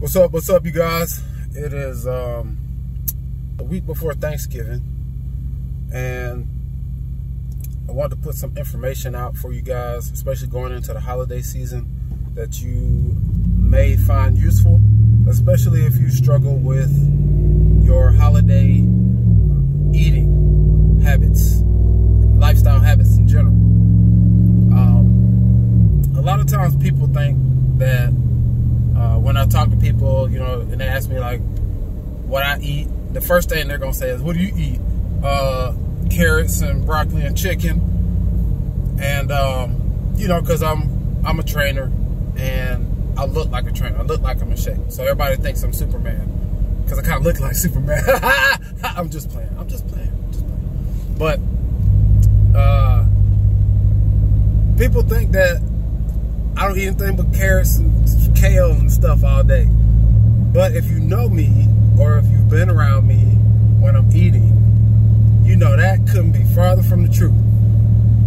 What's up? What's up, you guys? It is um, a week before Thanksgiving, and I want to put some information out for you guys, especially going into the holiday season, that you may find useful, especially if you struggle with your holiday eating habits, lifestyle habits in general. Um, a lot of times people think that uh, when I talk to people, you know, and they ask me like what I eat, the first thing they're gonna say is, "What do you eat?" Uh, carrots and broccoli and chicken, and um, you know, because I'm I'm a trainer and I look like a trainer. I look like I'm in shape, so everybody thinks I'm Superman because I kind of look like Superman. I'm just playing. I'm just playing. I'm just playing. But uh, people think that I don't eat anything but carrots and kale and stuff all day. But if you know me, or if you've been around me when I'm eating, you know that couldn't be farther from the truth.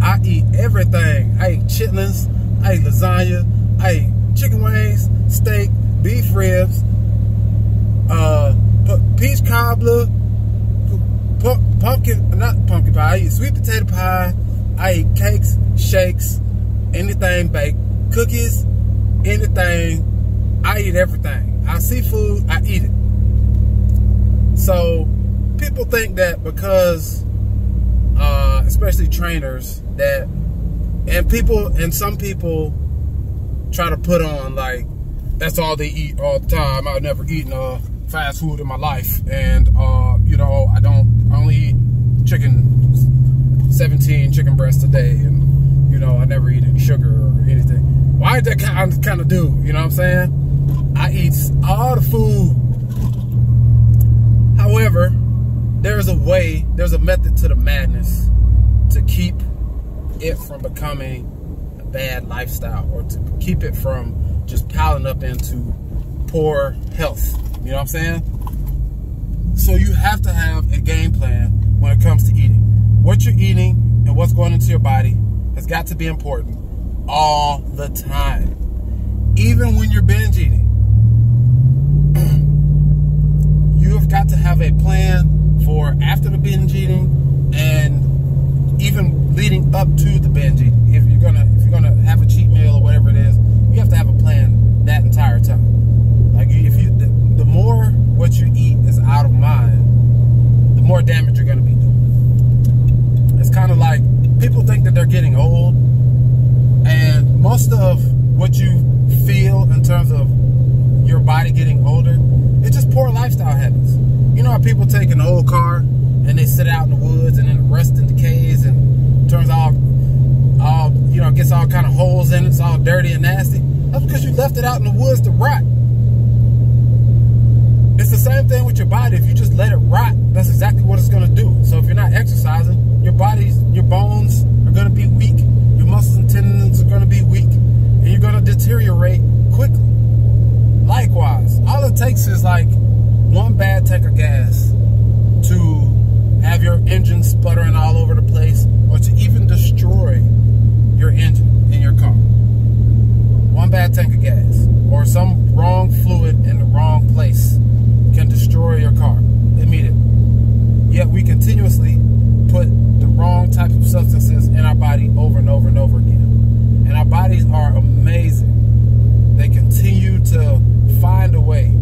I eat everything. I eat chitlins, I eat lasagna, I eat chicken wings, steak, beef ribs, uh, peach cobbler, pumpkin, not pumpkin pie, I eat sweet potato pie, I eat cakes, shakes, anything baked cookies, anything. I eat everything. I see food, I eat it. So people think that because, uh, especially trainers, that and people and some people try to put on like that's all they eat all the time. I've never eaten uh, fast food in my life, and uh, you know I don't I only eat chicken, 17 chicken breasts a day, and you know I never eat any sugar or anything. Why is that kind of, kind of dude? You know what I'm saying? I eat all the food. However, there's a way, there's a method to the madness to keep it from becoming a bad lifestyle or to keep it from just piling up into poor health. You know what I'm saying? So you have to have a game plan when it comes to eating. What you're eating and what's going into your body has got to be important all the time. Even when you're binge eating, you have got to have a plan for after the binge eating and even leading up to the binge eating. If you're gonna if you're gonna have a cheat meal or whatever it is, you have to have a plan that entire time. Like if you the, the more what you eat is out of mind, the more damage you're gonna be doing. It's kind of like people think that they're getting old and most of what you feel in terms of your body getting older, it's just poor lifestyle habits. You know how people take an old car and they sit out in the woods and then it rusts and decays and turns all, all you know, gets all kind of holes in it, it's all dirty and nasty. That's because you left it out in the woods to rot. It's the same thing with your body. If you just let it rot, that's exactly what it's going to do. So if you're not exercising, your body's, your bones are going to be weak muscles and tendons are going to be weak and you're going to deteriorate quickly. Likewise, all it takes is like one bad tank of gas to have your engine sputtering all over the place or to even destroy your engine in your car. One bad tank of gas or some wrong fluid in the wrong place can destroy your car immediately. Yet we continuously put the wrong types of substances in our body over and over and over again. And our bodies are amazing. They continue to find a way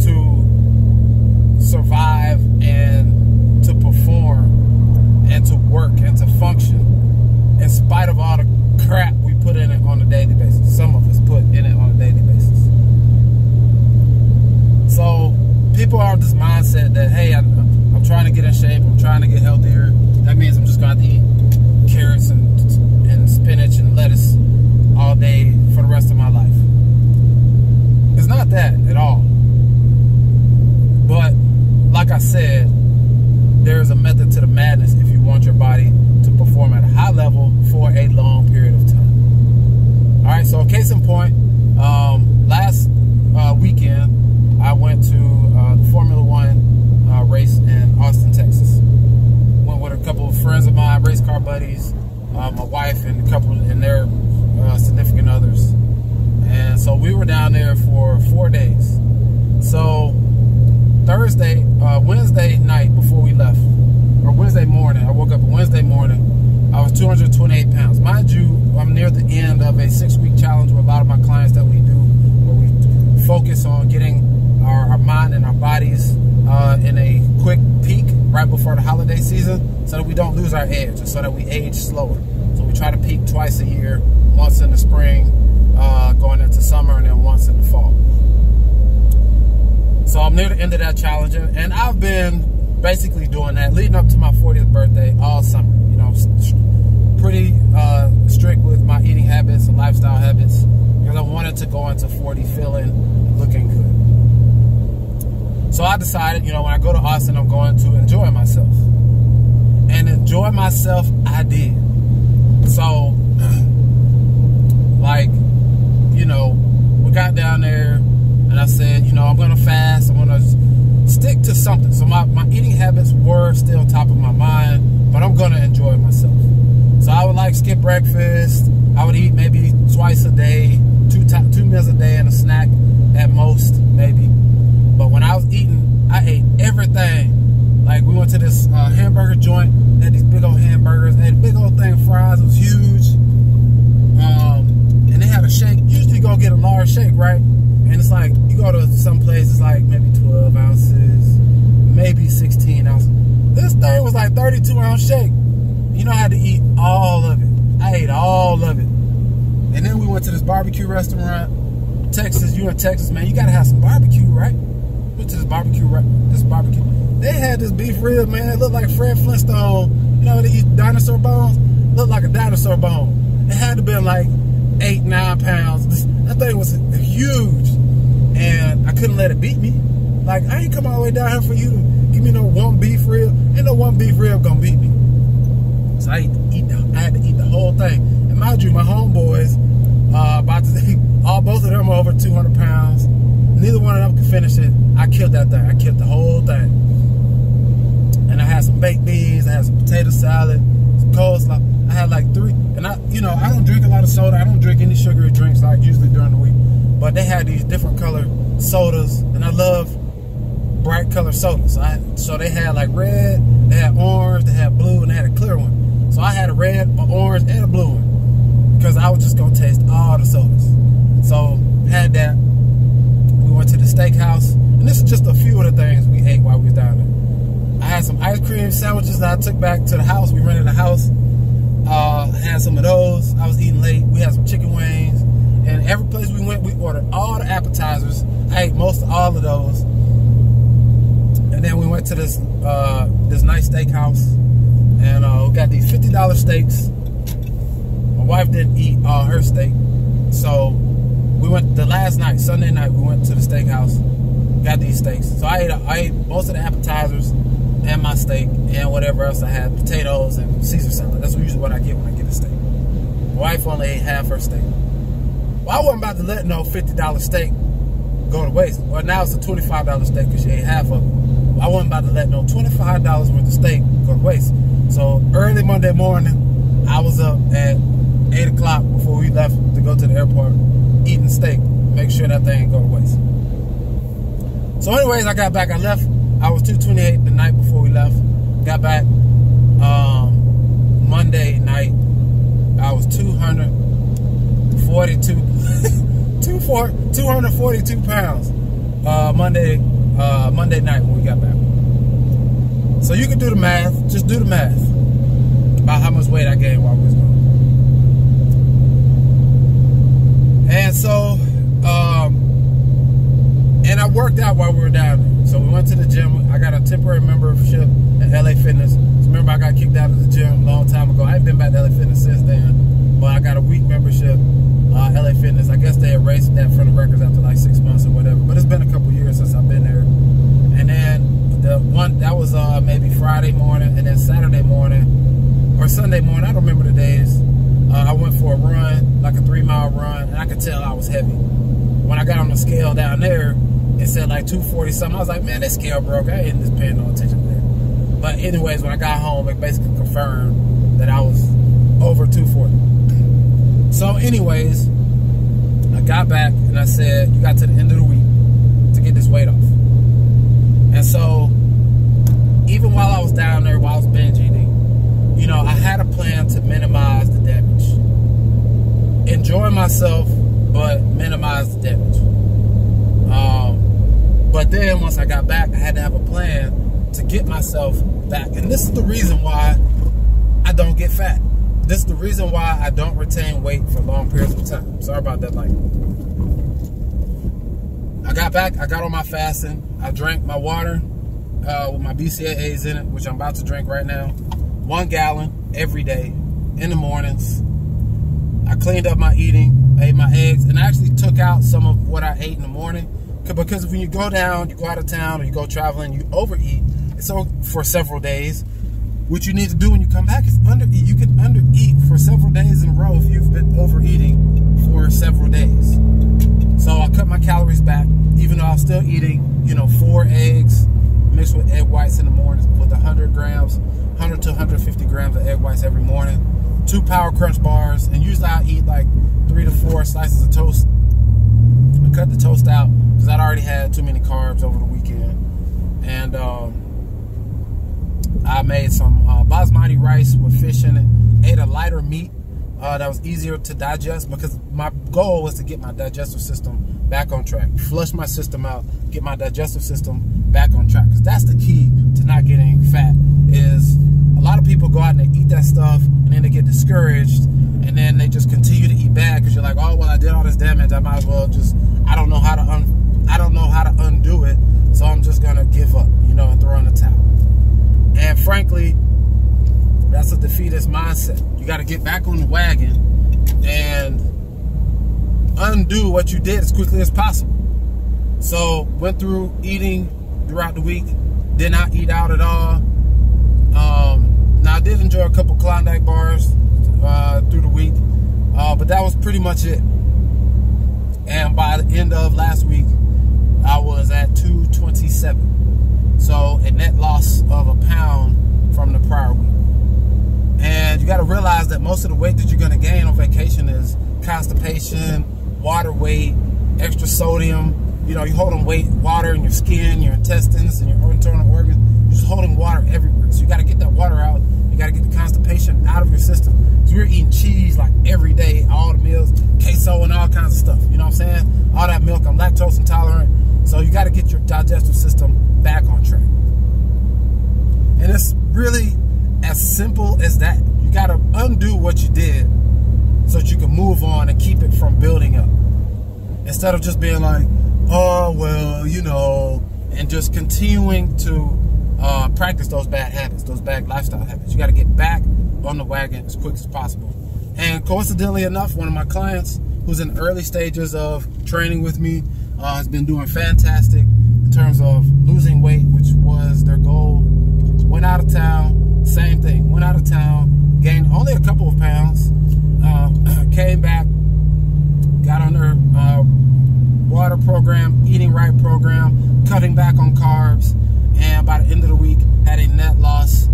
to survive and to perform and to work and to function in spite of all the crap we put in it on a daily basis. Some of us put in it on a daily basis. So people are this mindset that, hey, I, I'm trying to get in shape, I'm trying to get healthier. That means I'm just going to eat carrots and, and spinach and lettuce all day for the rest of my life. It's not that at all. But like I said, there's a method to the madness if you want your body to perform at a high level for a long period of time. In point, um, last uh, weekend I went to uh, the Formula One uh, race in Austin, Texas. Went with a couple of friends of mine, race car buddies, uh, my wife, and a couple and their uh, significant others. And so we were down there for four days. So Thursday, uh, Wednesday night before we left, or Wednesday morning, I woke up Wednesday morning. I was 228 pounds. Mind you, I'm near the end of a six-week challenge with a lot of my clients that we do, where we focus on getting our, our mind and our bodies uh, in a quick peak right before the holiday season, so that we don't lose our edge, and so that we age slower. So we try to peak twice a year, once in the spring, uh, going into summer, and then once in the fall. So I'm near the end of that challenge, and I've been basically doing that leading up to my 40th birthday all summer. You know, pretty uh, strict with my eating habits and lifestyle habits because I wanted to go into 40 feeling looking. So I decided, you know, when I go to Austin, I'm going to enjoy myself. And enjoy myself, I did. So, like, you know, we got down there and I said, you know, I'm gonna fast. I'm gonna stick to something. So my, my eating habits were still top of my mind, but I'm gonna enjoy myself. So I would like skip breakfast. I would eat maybe twice a day, two two meals a day, and a snack at most, maybe. But when I was eating, I ate everything. Like we went to this uh, hamburger joint, had these big old hamburgers, they had big old thing fries. It was huge. Um, and they had a shake. Usually, you go get a large shake, right? And it's like, you go to some places like maybe 12 ounces, maybe 16 ounces. This thing was like 32 ounce shake. You know, I had to eat all of it. I ate all of it. And then we went to this barbecue restaurant. Texas, You're in Texas, man, you gotta have some barbecue, right? Went to this barbecue, this barbecue. They had this beef rib, man. It looked like Fred Flintstone. You know, they eat dinosaur bones. Looked like a dinosaur bone. It had to be like eight, nine pounds. That thing was huge. And I couldn't let it beat me. Like, I ain't come all the way down here for you to give me no one beef rib. Ain't no one beef rib gonna beat me. So I, eat the, I had to eat the whole thing. And mind you, my homeboys, uh, about to, all both of them are over 200 pounds. Neither one of them could finish it. I killed that thing. I killed the whole thing. And I had some baked beans. I had some potato salad, some coleslaw. I had like three. And I, you know, I don't drink a lot of soda. I don't drink any sugary drinks like usually during the week. But they had these different color sodas, and I love bright color sodas. So, I, so they had like red, they had orange, they had blue, and they had a clear one. So I had a red, an orange, and a blue one because I was just gonna taste all the sodas. So had that. We went to the steakhouse, and this is just a few of the things we ate while we was down there. I had some ice cream sandwiches that I took back to the house. We rented a house. Uh, had some of those. I was eating late. We had some chicken wings. And every place we went, we ordered all the appetizers. I ate most of all of those. And then we went to this uh, this nice steakhouse, and uh, we got these fifty dollars steaks. My wife didn't eat all her steak, so we went the last night, Sunday night. We went to the steakhouse, got these steaks. So I ate I ate most of the appetizers and my steak and whatever else I had, potatoes and Caesar salad. That's usually what I get when I get a steak. My wife only ate half her steak. Well, I wasn't about to let no $50 steak go to waste. Well, now it's a $25 steak because she ate half of it. I wasn't about to let no $25 worth of steak go to waste. So early Monday morning, I was up at 8 o'clock before we left to go to the airport, eating steak. Make sure that thing go to waste. So anyways, I got back. I left. I was 228 the night before we left. Got back um, Monday night. I was 242 two 242 pounds uh, Monday uh, Monday night when we got back. So you can do the math. Just do the math about how much weight I gained while we was. And so, um, and I worked out while we were down there. So we went to the gym. I got a temporary membership at LA Fitness. Remember, I got kicked out of the gym a long time ago. I haven't been back to LA Fitness since then, but I got a week membership uh, LA Fitness. I guess they erased that from the records after like six months or whatever. But it's been a couple years since I've been there. And then the one that was uh, maybe Friday morning, and then Saturday morning or Sunday morning. I don't remember the days. Uh, I went for a run, like a three mile run, and I could tell I was heavy. When I got on the scale down there, it said like 240 something. I was like, man, this scale broke. I ain't just paying no attention to that. But anyways, when I got home, it basically confirmed that I was over 240. So anyways, I got back and I said, you got to the end of the week to get this weight off. And so, even while I was down there, while I was binge eating, you know, I had a plan to minimize the damage. Enjoy myself, but minimize the damage. Um, but then once I got back, I had to have a plan to get myself back. And this is the reason why I don't get fat. This is the reason why I don't retain weight for long periods of time. Sorry about that light. I got back, I got on my fasting. I drank my water uh, with my BCAAs in it, which I'm about to drink right now. One gallon every day in the mornings. I cleaned up my eating, ate my eggs, and I actually took out some of what I ate in the morning. Because when you go down, you go out of town, or you go traveling, you overeat. So for several days, what you need to do when you come back is undereat. You can undereat for several days in a row if you've been overeating for several days. So I cut my calories back, even though I'm still eating, you know, four eggs mixed with egg whites in the morning with 100 grams, 100 to 150 grams of egg whites every morning. Two Power Crunch bars, and usually I eat like three to four slices of toast. I cut the toast out because I'd already had too many carbs over the weekend. And, um, I made some uh, basmati rice with fish in it. Ate a lighter meat uh, that was easier to digest because my goal was to get my digestive system back on track. Flush my system out, get my digestive system back on track. Because that's the key to not getting fat is a lot of people go out and they eat that stuff and then they get discouraged and then they just continue to eat bad because you're like, oh, well, I did all this damage. I might as well just, I don't know how to, un I don't know how to undo it. So I'm just to give up, you know, and throw in the towel. And frankly, that's a defeatist mindset. You got to get back on the wagon and undo what you did as quickly as possible. So went through eating throughout the week. Did not eat out at all. Um, now I did enjoy a couple Klondike bars uh, through the week, uh, but that was pretty much it. And by the end of last week, I was at 227. So a net loss of a pound from the prior week. And you got to realize that most of the weight that you're going to gain on vacation is constipation, water weight, extra sodium. You know, you're holding weight, water in your skin, your intestines, and your internal organs. You're just holding water everywhere. So you got to get that water out. You got to get the constipation out of your system. So we're eating cheese like every day, all kinds of stuff. You know what I'm saying? All that milk. I'm lactose intolerant. So you got to get your digestive system back on track. And it's really as simple as that. You got to undo what you did so that you can move on and keep it from building up. Instead of just being like, oh, well, you know, and just continuing to uh, practice those bad habits, those bad lifestyle habits. You got to get back on the wagon as quick as possible. And coincidentally enough, one of my clients who's in early stages of training with me uh, has been doing fantastic in terms of losing weight, which was their goal. Went out of town, same thing. Went out of town, gained only a couple of pounds, uh, came back, got on their uh, water program, eating right program, cutting back on carbs, and by the end of the week, had a net loss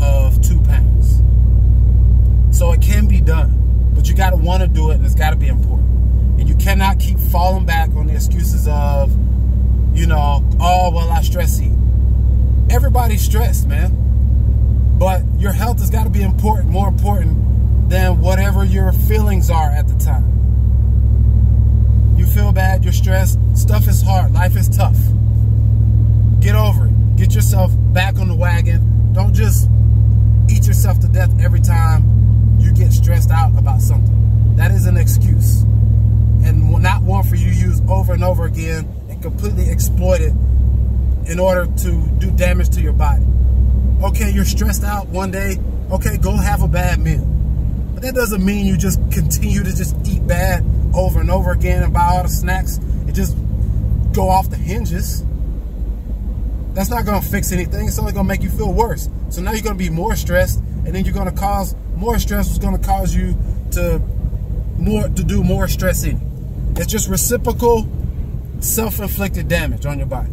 of two pounds. So it can be done, but you got to want to do it, and it's got to be important. And you cannot keep falling back on the excuses of, you know, oh, well, I stress eat. Everybody's stressed, man. But your health has got to be important, more important than whatever your feelings are at the time. You feel bad, you're stressed, stuff is hard, life is tough. Get over it. Get yourself back on the wagon. Don't just eat yourself to death every time you get stressed out about something. That is an excuse. And not one for you to use over and over again and completely exploit it in order to do damage to your body. Okay, you're stressed out one day. Okay, go have a bad meal. But that doesn't mean you just continue to just eat bad over and over again and buy all the snacks and just go off the hinges. That's not going to fix anything. It's only going to make you feel worse. So now you're going to be more stressed and then you're going to cause more stress is going to cause you to more to do more stressing. It's just reciprocal self-inflicted damage on your body.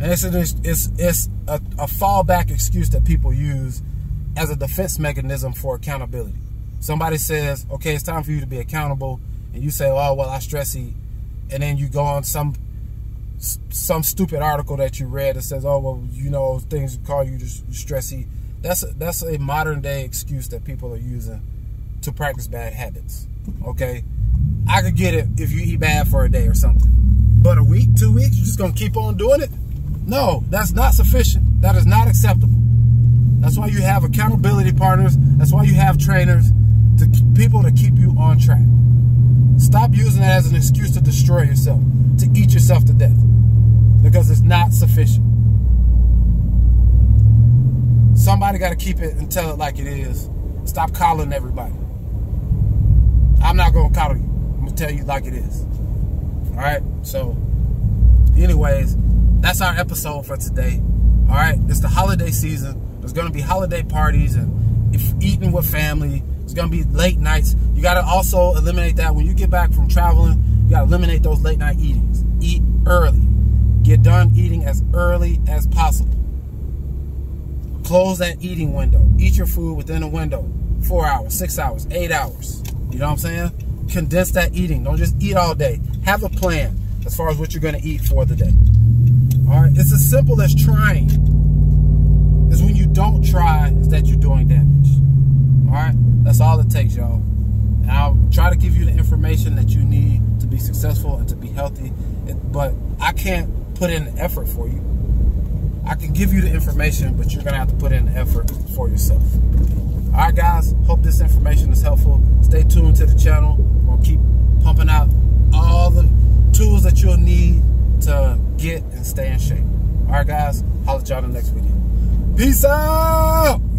And it's, a, it's, it's a, a fallback excuse that people use as a defense mechanism for accountability. Somebody says, okay, it's time for you to be accountable. and you say, "Oh, well, I stress eat," and then you go on some some stupid article that you read that says, "Oh, well, you know, things call you stress eat." That's a, that's a modern day excuse that people are using to practice bad habits. Okay, I could get it if you eat bad for a day or something, but a week, two weeks, you're just gonna keep on doing it? No, that's not sufficient. That is not acceptable. That's why you have accountability partners. That's why you have trainers, to people to keep you on track. Stop using it as an excuse to destroy yourself, to eat yourself to death, because it's not sufficient. Somebody got to keep it and tell it like it is. Stop calling everybody. I'm not going to call you. I'm going to tell you like it is. All right? So, anyways, that's our episode for today. All right? It's the holiday season. There's going to be holiday parties and eating with family. It's going to be late nights. You got to also eliminate that when you get back from traveling. You got to eliminate those late night eatings. Eat early. Get done eating as early as possible. Close that eating window. Eat your food within a window. Four hours, six hours, eight hours. You know what I'm saying? Condense that eating. Don't just eat all day. Have a plan as far as what you're going to eat for the day. All right? It's as simple as trying. Is when you don't try, that you're doing damage. All right? That's all it takes, y'all. I'll try to give you the information that you need to be successful and to be healthy. But I can't put in the effort for you. I can give you the information, but you're going to have to put in the effort for yourself. All right, guys. Hope this information is helpful. Stay tuned to the channel. We'll keep pumping out all the tools that you'll need to get and stay in shape. All right, guys. I'll at y'all in the next video. Peace out.